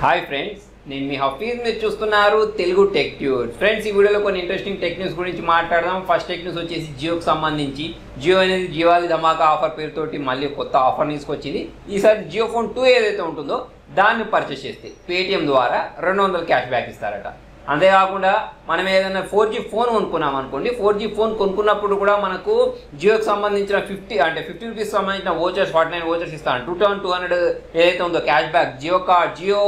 Hi friends నేను మీ హఫీజ్ మీరు చూస్తున్నారు తెలుగు టెక్ ట్యూర్ ఫ్రెండ్స్ ఈ వీడియోలో కొన్ని ఇంట్రెస్టింగ్ టెక్ న్యూస్ గురించి మాట్లాడదాం. ఫస్ట్ టెక్ న్యూస్ వచ్చేసి జియోకి సంబంధించి. జియో అనేది జియోవాలి ధమాకా ఆఫర్ పేరుతోటి మళ్ళీ కొత్త ఆఫర్ తీసుకొచ్చింది. ఈసారి జియో ఫోన్ టూ ఏదైతే ఉంటుందో దాన్ని పర్చేస్ చేస్తే పేటిఎం ద్వారా రెండు వందలు క్యాష్ బ్యాక్ ఇస్తారట. అంతేకాకుండా మనం ఏదైనా ఫోర్ జీ ఫోన్ కొనుక్కున్నాం అనుకోండి ఫోర్ జీ ఫోన్ కొనుక్కున్నప్పుడు కూడా మనకు జియోకి సంబంధించిన ఫిఫ్టీ అంటే ఫిఫ్టీ రూపీస్ సంబంధించిన ఓచర్స్ ఫార్టీ నైన్ ఓచర్స్ ఇస్తాను టూ థౌసండ్ టూ హండ్రెడ్ ఏదైతే ఉందో cash back Jio card Jio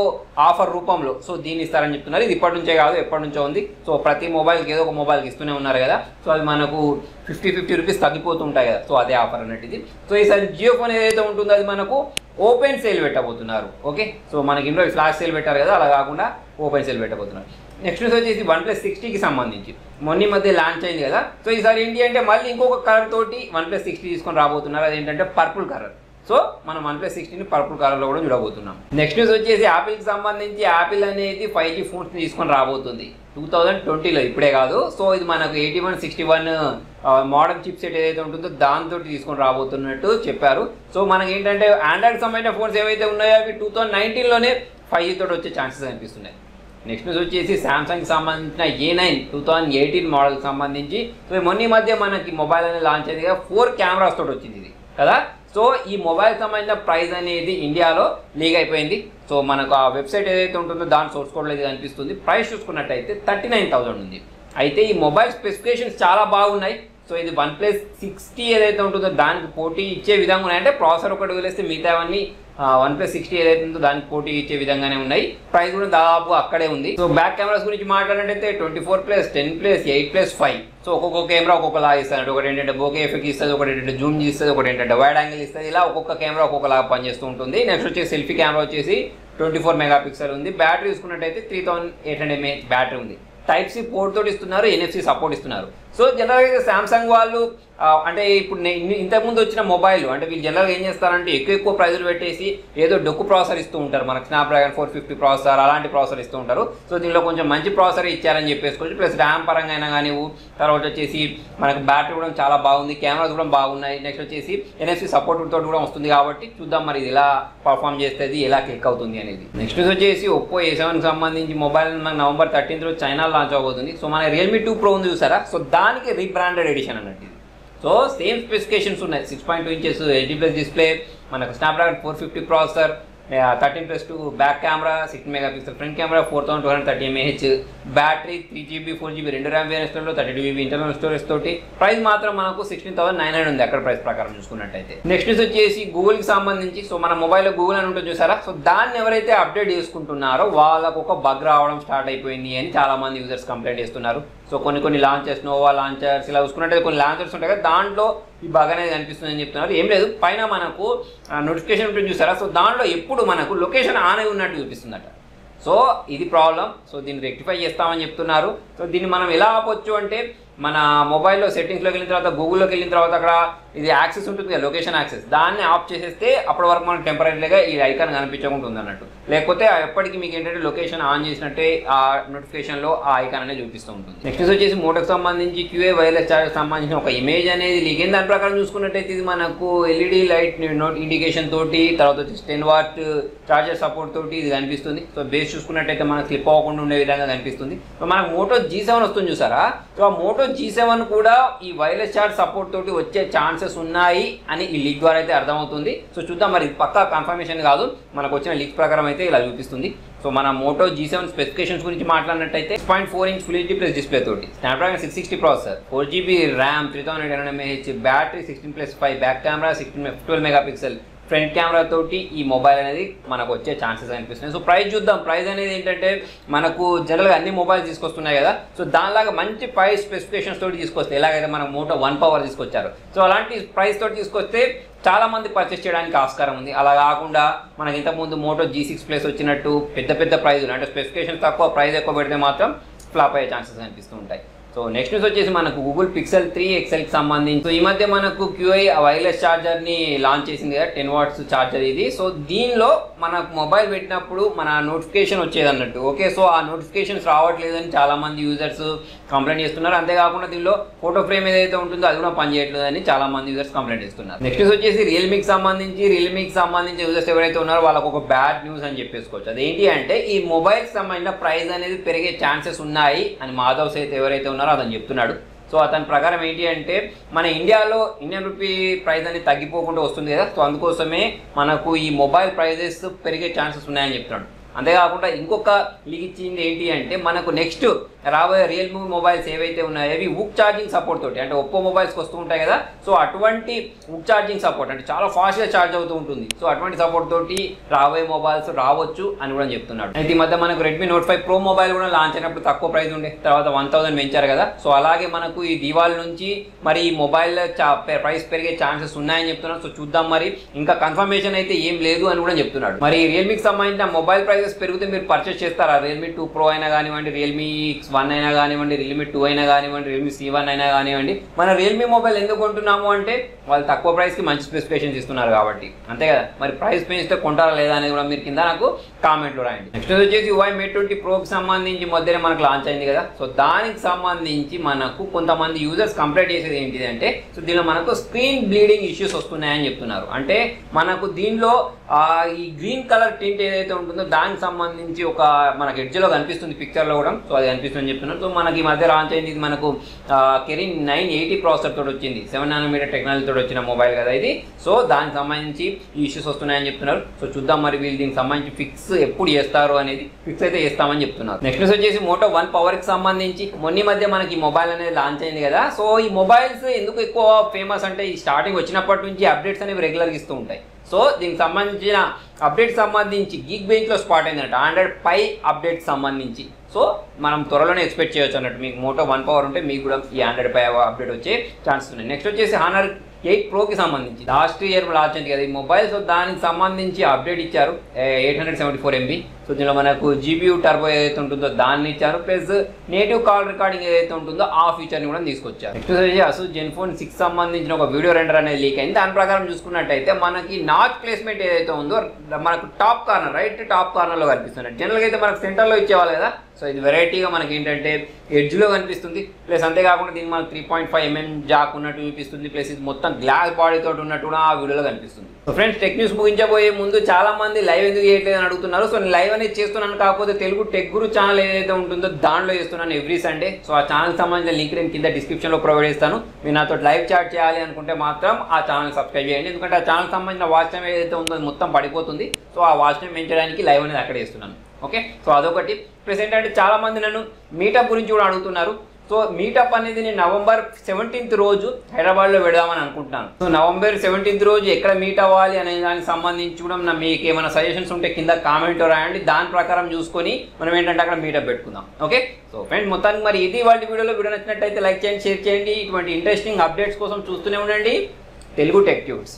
offer రూపంలో. సో దీన్ని ఇస్తారని చెప్తున్నారు. ఇది ఇప్పటి నుంచే కాదు ఎప్పటి నుంచో ఉంది. సో ప్రతి మొబైల్కి ఏదో ఒక మొబైల్కి ఇస్తూనే ఉన్నారు కదా. సో అది మనకు ఫిఫ్టీ ఫిఫ్టీ రూపీస్ తగ్గిపోతుంటాయి కదా. సో అదే ఆఫర్ అన్నట్టు ఇది. సో ఈసారి జియో ఫోన్ ఏదైతే ఉంటుందో అది మనకు ఓపెన్ సేల్ పెట్టబోతున్నారు ఓకే? సో మనకి ఇంట్లో ఫ్లాష్ సేల్ పెట్టారు కదా అలా కాకుండా ఓపెన్ సేల్ పెట్టబోతున్నారు. నెక్స్ట్ న్యూస్ వచ్చేసి వన్ ప్లస్ సిక్స్టీకి సంబంధించి. మొన్న మధ్య లాంచ్ అయింది కదా. సో ఈసారి ఏంటి అంటే మళ్ళీ ఇంకొక కలర్ తోటి వన్ ప్లస్ సిక్స్టీ తీసుకొని రాబోతున్నారు. అదేంటంటే పర్పుల్ కలర్ సో మనం వన్ ప్లస్ సిక్స్టీని పర్పుల్ కలర్లో కూడా చూడబోతున్నాం. నెక్స్ట్ న్యూస్ వచ్చేసి యాపిల్కి సంబంధించి యాపిల్ అనేది ఫైవ్ జీ ఫోన్స్ తీసుకొని రాబోతుంది. టూ థౌజండ్ ట్వంటీలో ఇప్పుడే కాదు. సో ఇది మనకు eighty one sixty one modern chipset ఏదైతే ఉంటుందో దాంతో తీసుకొని రాబోతున్నట్టు చెప్పారు. సో మనకి ఏంటంటే ఆండ్రాయిడ్ సంబంధించిన ఫోన్స్ ఏవైతే ఉన్నాయో అవి టూ థౌజండ్ నైన్టీన్లోనే ఫైవ్ జీ తోటి వచ్చే ఛాన్సెస్ అనిపిస్తున్నాయి. నెక్స్ట్ న్యూస్ వచ్చేసి శాంసంగ్ సంబంధించిన A nine two thousand eighteen మోడల్కి సంబంధించి. సో మొన్న మధ్య మనకి మొబైల్ అనేది లాంచ్ అయింది కదా ఫోర్ కెమెరాస్ తోటి వచ్చింది ఇది కదా? సో ఈ మొబైల్ సంబంధించిన ప్రైస్ అనేది ఇండియాలో లీగ్ అయిపోయింది. సో మనకు ఆ వెబ్సైట్ ఏదైతే ఉంటుందో దాని సోర్స్ కోడ్లో ఇది కనిపిస్తుంది. ప్రైస్ చూసుకున్నట్టయితే థర్టీ నైన్ థౌసండ్ ఉంది. అయితే ఈ మొబైల్ స్పెసిఫికేషన్స్ చాలా బాగున్నాయి. సో ఇది వన్ ప్లస్ సిక్స్టీ ఏదైతే ఉంటుందో దానికి పోటీ ఇచ్చే విధంగా ఉన్నాయి. అంటే ప్రాసెసర్ ఒకటి వదిలేస్తే మిగతావన్నీ వన్ ప్లస్ సిక్స్టీ ఏదైతే ఉందో దానికి పోటీ ఇచ్చే విధంగానే ఉన్నాయి. ప్రైస్ కూడా దాదాపు అక్కడే ఉంది. సో బ్యాక్ కెమెరాస్ గురించి మాట్లాడినట్టయితే twenty four plus ten plus eight plus five. So ఒక్కొక్క కెమెరా ఒక్కొక్కలా ఇస్తాడు ఒకటి ఏంటంటే బోకే ఎఫెక్ట్ ఇస్తుంది ఒకటి ఏంటంటే జూమ్ ఇస్తుంది ఒకటి ఏంటంటే వైడ్ యాంగిల్ ఇస్తుంది. ఇలా ఒక్కొక్క కెమెరా ఒక్కొక్కలాగా పనిచేస్తూ ఉంటుంది. నెక్స్ట్ వచ్చేసి సెల్ఫీ కెమెరా వచ్చేసి ట్వంటీ ఫోర్ మెగా పిక్సెల్ ఉంది. బ్యాటరీ చూసుకున్నట్టయితే three thousand eight hundred mAh battery ఉంది. టైప్ సి పోర్ట్ తోటి ఇస్తున్నారు ఎన్ఎఫ్సి సపోర్ట్ ఇస్తున్నారు. సో జనరల్గా అయితే సామ్సంగ్ వాళ్ళు అంటే ఇప్పుడు నేను ఇంతకుముందు వచ్చిన మొబైల్ అంటే వీళ్ళు జనరల్గా ఏం చేస్తారంటే ఎక్కువ ఎక్కువ ప్రైజులు పెట్టేసి ఏదో డొక్కు ప్రాసెసర్ ఇస్తూ ఉంటారు. మనకు స్నాప్డ్రాగన్ ఫోర్ ఫిఫ్టీ ప్రాసెసర్ అలాంటి ప్రాసెసర్ ఇస్తూ ఉంటారు. సో దీనిలో కొంచెం మంచి ప్రాసెసర్ ఇచ్చారని చెప్పేసుకోవచ్చు. ప్లస్ ర్యామ్ పరంగా అయినా కానీ తర్వాత వచ్చేసి మనకు బ్యాటరీ కూడా చాలా బాగుంది. కెమెరాస్ కూడా బాగున్నాయి. నెక్స్ట్ వచ్చేసి ఎన్ఎఫ్సి సపోర్ట్ తోటి కూడా వస్తుంది కాబట్టి చూద్దాం మరి ఇది ఎలా పర్ఫామ్ చేస్తుంది ఎలా క్లిక్ అవుతుంది అనేది. నెక్స్ట్ వచ్చేసి ఒప్పో ఏ సెవెన్కి సంబంధించి మొబైల్ మనకు నవంబర్ థర్టీన్త్ రోజు చైనా లాంచ్ అవబోతుంది సో మన రియల్మీ టూ ప్రో ఉంది చూసారా? సో దాని దానికి రీబ్రాండెడ్ ఎడిషన్ అన్నట్టు ఇది. సో సేమ్ స్పెసిఫికేషన్స్ ఉన్నాయి. Six point two inches eighty plus display మనకు Snapdragon four fifty processor thirteen plus two back camera six mega pixel front camera four thousand two hundred thirty mAh battery three GB four GB రెండు RAM వేరియంట్స్లో thirty two GB internal storage తోటి. Price మాత్రం మనకు sixteen thousand nine hundred ఉంది అక్కడ price ప్రకారం చూసుకున్నట్టయితే. Next వచ్చేసి గూగుల్కి సంబంధించి సో మన మొబైల్లో గూగుల్ అని ఉంటుంది చూసారా? సో దాన్ని ఎవరైతే అప్డేట్ చేసుకుంటున్నారో వాళ్ళకు ఒక బగ్ రావడం స్టార్ట్ అయిపోయింది అని చాలామంది యూజర్స్ కంప్లైంట్ చేస్తున్నారు. సో కొన్ని కొన్ని లాంచర్స్ నోవా లాంచర్స్ ఇలా చూసుకున్నట్టయితే కొన్ని లాంచర్స్ ఉంటాయి కదా దాంట్లో ఈ బాగానే కనిపిస్తుంది అని చెప్తున్నారు. ఏం లేదు పైన మనకు నోటిఫికేషన్ ఉంటుంది చూసారా? సో దాంట్లో ఎప్పుడు మనకు లొకేషన్ ఆన్ అయి ఉన్నట్టు చూపిస్తుందట. సో ఇది ప్రాబ్లం సో దీన్ని రెక్టిఫై చేస్తామని చెప్తున్నారు. సో దీన్ని మనం ఎలా ఆపొచ్చు అంటే మన మొబైల్లో సెట్టింగ్స్లోకి వెళ్ళిన తర్వాత గూగుల్లోకి వెళ్ళిన తర్వాత అక్కడ ఇది యాక్సెస్ ఉంటుంది కదా లొకేషన్ యాక్సెస్. దాన్ని ఆఫ్ చేసేస్తే అప్పటి వరకు మనం టెంపరీగా ఈ ఐకాన్ కనిపించకుండా అన్నట్టు. లేకపోతే ఎప్పటికీ మీకు ఏంటంటే లొకేషన్ ఆన్ చేసినట్టే ఆ నోటిఫికేషన్లో ఆ ఐకాన్ అనేది చూపిస్తూ ఉంటుంది. నెక్స్ట్ వచ్చేసి మోటోకి సంబంధించి క్యూఏ వైర్లెస్ ఛార్జర్ సంబంధించిన ఒక ఇమేజ్ అనేది లీక్ దాని ప్రకారం చూసుకున్నట్టయితే ఇది మనకు ఎల్ఈడి లైట్ నోట్ ఇండికేషన్ తోటి తర్వాత వచ్చేసి టెన్ వాట్ చార్జర్ సపోర్ట్ తోటి ఇది కనిపిస్తుంది. సో బేస్ చూసుకున్నట్టయితే మనకు స్లిప్ అవ్వకుండా ఉండే విధంగా కనిపిస్తుంది. సో మనకు మోటో జీ సెవెన్ వస్తుంది చూసారా? సో ఆ మోటో జీ సెవెన్ కూడా ఈ వైర్లెస్ చార్జ్ సపోర్ట్ తోటి వచ్చే ఛాన్సెస్ ఉన్నాయి అని ఈ లీక్ ద్వారా అయితే అర్థమవుతుంది. సో చూద్దాం మరి పక్కా కన్ఫర్మేషన్ కాదు. మనకు వచ్చిన లీక్ ప్రకారం అయితే ఇలా చూపిస్తుంది. సో మన మోటో జీ సెవెన్ స్పెసిఫికేషన్స్ గురించి మాట్లాడినట్టయితే point four inch full HD plus display తోటి. Snapdragon six sixty processor four GB RAM three thousand eight hundred battery sixteen plus five back camera sixteen twelve mega pixel front camera తోటి ఈ mobile అనేది మనకు వచ్చే chances అనిపిస్తున్నాయి. So price చూద్దాం. Price అనేది ఏంటంటే మనకు జనరల్గా అన్ని మొబైల్స్ తీసుకొస్తున్నాయి కదా. సో దానిలాగా మంచి ప్రైస్ స్పెసిఫికేషన్స్ తోటి తీసుకొస్తే ఎలాగైతే మనం మోటో వన్ పవర్ తీసుకొచ్చారు. సో అలాంటి ప్రైస్ తోటి తీసుకొస్తే చాలామంది పర్చేస్ చేయడానికి ఆస్కారం ఉంది. అలా కాకుండా మనకి ఇంతకుముందు మోటో జీ సిక్స్ ప్లస్ వచ్చినట్టు పెద్ద పెద్ద ప్రైజులు అంటే స్పెసిఫికేషన్ తక్కువ ప్రైస్ ఎక్కువ పెడితే మాత్రం ఫ్లాప్ అయ్యే ఛాన్సెస్ అనిపిస్తూ ఉంటాయి. సో నెక్స్ట్ న్యూస్ వచ్చేసి మనకు గూగుల్ పిక్సెల్ త్రీ ఎక్సెల్కి సంబంధించి. సో ఈ మధ్య మనకు క్యూఐ వైర్లెస్ ఛార్జర్ని లాంచ్ చేసింది కదా టెన్ వాట్స్ ఛార్జర్ ఇది. సో దీనిలో మనకు మొబైల్ పెట్టినప్పుడు మన నోటిఫికేషన్ వచ్చేది అన్నట్టు. ఓకే సో ఆ నోటిఫికేషన్స్ రావట్లేదని చాలామంది యూజర్స్ కంప్లైంట్ చేస్తున్నారు. అంతేకాకుండా దీనిలో ఫోటో ఫ్రేమ్ ఏదైతే ఉంటుందో అది కూడా పనిచేయట్లేదని చాలా చాలామంది యూజర్స్ కంప్లైంట్ చేస్తున్నారు. నెక్స్ట్ వచ్చేసి రియల్మీకి సంబంధించి రియల్మీకి సంబంధించి యూజర్స్ ఎవరైతే ఉన్నారో వాళ్ళకు ఒక బ్యాడ్ న్యూస్ అని చెప్పేసుకోవచ్చు. అదేంటి అంటే ఈ మొబైల్కి సంబంధించిన ప్రైస్ అనేది పెరిగే ఛాన్సెస్ ఉన్నాయి అని మాధవ్స్ అయితే ఎవరైతే ఉన్నారో అతను చెప్తున్నాడు. సో అతని ప్రకారం ఏంటి అంటే మన ఇండియాలో ఇండియన్ రూపీ ప్రైస్ అనేది తగ్గిపోకుండా వస్తుంది కదా. సో అందుకోసమే మనకు ఈ మొబైల్ ప్రైజెస్ పెరిగే ఛాన్సెస్ ఉన్నాయని చెప్తున్నాడు. అంతేకాకుండా ఇంకొక లీక్ ఇచ్చింది ఏంటి అంటే మనకు నెక్స్ట్ రాబోయే రియల్మీ మొబైల్స్ ఏవైతే ఉన్నాయో అవి ఉక్ ఛార్జింగ్ సపోర్ట్ తోటి అంటే ఒప్పో మొబైల్స్కి వస్తూ ఉంటాయి కదా. సో అటువంటి ఉక్ ఛార్జింగ్ సపోర్ట్ అంటే చాలా ఫాస్ట్గా ఛార్జ్ అవుతూ ఉంటుంది. సో అటువంటి సపోర్ట్ తోటి రాబోయే మొబైల్స్ రావచ్చు అని కూడా చెప్తున్నాడు. అయితే ఈ మధ్య మనకు Redmi Note five pro mobile కూడా లాంచ్ అయినప్పుడు తక్కువ ప్రైస్ ఉండే. తర్వాత వన్ థౌసండ్ పెంచారు కదా. సో అలాగే మనకు ఈ దివాళి నుంచి మరి ఈ మొబైల్ ప్రైస్ పెరిగే ఛాన్సెస్ ఉన్నాయని చెప్తున్నాడు. సో చూద్దాం మరి. ఇంకా కన్ఫర్మేషన్ అయితే ఏం లేదు అని కూడా చెప్తున్నాడు. మరి రియల్మీకి సంబంధించిన మొబైల్ ప్రైసెస్ పెరిగితే మీరు పర్చేస్ చేస్తారా? రియల్మీ టూ ప్రో అయినా కానివ్వండి రియల్మీ వన్ అయినా కానివ్వండి రియల్మీ టూ అయినా కానివ్వండి రియల్మీ సి వన్ అయినా కానివ్వండి మన రియల్మీ మొబైల్ ఎందుకు కొంటున్నాము అంటే వాళ్ళు తక్కువ ప్రైస్కి మంచి స్పెసిఫికేషన్స్ ఇస్తున్నారు కాబట్టి. అంతే కదా? మరి ప్రైస్ పెంచితే కొంటారా లేదా అనేది కూడా మీరు కింద నాకు కామెంట్లో రాయండి. నెక్స్ట్ వచ్చేసి వై మే ట్వంటీ ప్రోకి సంబంధించి మధ్యనే మనకు లాంచ్ అయింది కదా. సో దానికి సంబంధించి మనకు కొంతమంది యూజర్స్ కంప్లైంట్ చేసేది ఏంటిది అంటే సో దీనిలో మనకు స్క్రీన్ బ్లీడింగ్ ఇష్యూస్ వస్తున్నాయని చెప్తున్నారు. అంటే మనకు దీనిలో ఈ గ్రీన్ కలర్ టింట్ ఏదైతే ఉంటుందో దానికి సంబంధించి ఒక మనకి ఎడ్జ్లో కనిపిస్తుంది పిక్చర్లో కూడా. సో అది కనిపిస్తుంది చెప్తున్నారు సో మనకి ఈ మధ్య లాంచ్ అయింది. ఇది మనకు కెరీన్ నైన్ ఎయిటీ ప్రాసెసర్ తోటి వచ్చింది. సెవెన్ నానోమీటర్ టెక్నాలజీ తోటి వచ్చిన మొబైల్ కదా ఇది. సో దానికి సంబంధించి ఇష్యూస్ వస్తున్నాయని చెప్తున్నారు. సో చూద్దాం మరి వీళ్ళు దీనికి సంబంధించి ఫిక్స్ ఎప్పుడు చేస్తారు అనేది ఫిక్స్ అయితే చేస్తామని చెప్తున్నారు. నెక్స్ట్ వచ్చేసి మోటో వన్ పవర్కి సంబంధించి మొన్న మధ్య మనకి ఈ మొబైల్ అనేది లాంచ్ అయింది కదా. సో ఈ మొబైల్స్ ఎందుకు ఎక్కువ ఫేమస్ అంటే ఈ స్టార్టింగ్ వచ్చినప్పటి నుంచి అప్డేట్స్ అనేవి రెగ్యులర్గా ఇస్తూ ఉంటాయి. సో దీనికి సంబంధించిన అప్డేట్ సంబంధించి గీక్ బెంచ్లో స్పాట్ అయిందన్నట్టు హండ్రెడ్ పై అప్డేట్ సంబంధించి. సో మనం త్వరలోనే ఎక్స్పెక్ట్ చేయొచ్చు అన్నట్టు. మీకు మోటో వన్ పవర్ ఉంటే మీకు కూడా ఈ హండ్రెడ్ పై అప్డేట్ వచ్చే ఛాన్సెస్ ఉన్నాయి. నెక్స్ట్ వచ్చేసి హానర్ ఎయిట్ ప్రోకి సంబంధించి. లాస్ట్ ఇయర్ లాంచ్ అయింది కదా ఈ మొబైల్ సో దానికి సంబంధించి అప్డేట్ ఇచ్చారు eight hundred seventy four MB so దీనిలో మనకు జీబీయూ టర్బో ఏదైతే ఉంటుందో దాన్ని ఇచ్చారు ప్లస్ నేటివ్ కాల్ రికార్డింగ్ ఏదైతే ఉంటుందో ఆ ఫీచర్ని కూడా తీసుకొచ్చారు. నెక్స్ట్ వచ్చేసి అసలు జెన్ ఫోన్ సిక్స్ సంబంధించిన ఒక వీడియో రెండర్ అనేది లీక్ అయింది. దాని ప్రకారం చూసుకున్నట్టయితే మనకి నాచ్ ప్లేస్మెంట్ ఏదైతే ఉందో మనకు టాప్ కార్నర్ రైట్ టాప్ కార్నర్లో కనిపిస్తుంది. జనరల్గా అయితే మనకు సెంటర్లో ఇచ్చేవాళ్ళు కదా. సో ఇది వెరైటీగా మనకి ఏంటంటే ఎడ్జ్లో కనిపిస్తుంది. ప్లస్ అంతేకాకుండా దీనికి మనకు three point five MM jack ఉన్నట్టు చూపిస్తుంది. ప్లస్ ఇది మొత్తం గ్లాస్ బాడీతో ఉన్నట్టు కూడా ఆ వీడియోలో కనిపిస్తుంది. సో ఫ్రెండ్స్ టెక్ న్యూస్ ముగించబోయే ముందు చాలా మంది లైవ్ ఎందుకు చేయట్లేదు అని అడుగుతున్నారు. సో నేను లైవ్ అనేది చేస్తున్నాను కాకపోతే తెలుగు టెక్ గురు ఛానల్ ఏదైతే ఉంటుందో దాంట్లో చేస్తున్నాను ఎవ్రీ సండే సో ఆ ఛానల్ సంబంధించిన లింక్ నేను కింద డిస్క్రిప్షన్లో ప్రొవైడ్ చేస్తాను. మీరు నాతో లైవ్ చాట్ చేయాలి అనుకుంటే మాత్రం ఆ ఛానల్ సబ్స్క్రైబ్ చేయండి. ఎందుకంటే ఆ ఛానల్ సంబంధించిన వాచ్ టైం ఏదైతే ఉందో మొత్తం పడిపోతుంది. సో ఆ వాచ్ టైం పెంచడానికి లైవ్ అనేది అక్కడ చేస్తున్నాను. ఓకే? సో అదొకటి. ప్రెసెంట్ అంటే చాలా మంది నన్ను మీటప్ గురించి కూడా అడుగుతున్నారు. సో మీటప్ అనేది నేను నవంబర్ సెవెంటీన్త్ రోజు హైదరాబాద్లో పెడదామని అనుకుంటున్నాను. సో నవంబర్ సెవెంటీన్త్ రోజు ఎక్కడ మీట్ అవ్వాలి అనే దానికి సంబంధించి కూడా నా మీకు ఏమైనా సజెషన్స్ ఉంటే కింద కామెంట్ రాయండి. దాని ప్రకారం చూసుకొని మనం ఏంటంటే అక్కడ మీటప్ పెట్టుకుందాం. ఓకే? సో ఫ్రెండ్స్ మొత్తానికి మరి ఇది వాళ్ళ వీడియోలో వీడియో నచ్చినట్టయితే లైక్ చేయండి షేర్ చేయండి. ఇటువంటి ఇంట్రెస్టింగ్ అప్డేట్స్ కోసం చూస్తూనే ఉండండి. Telugu Tech Tubes.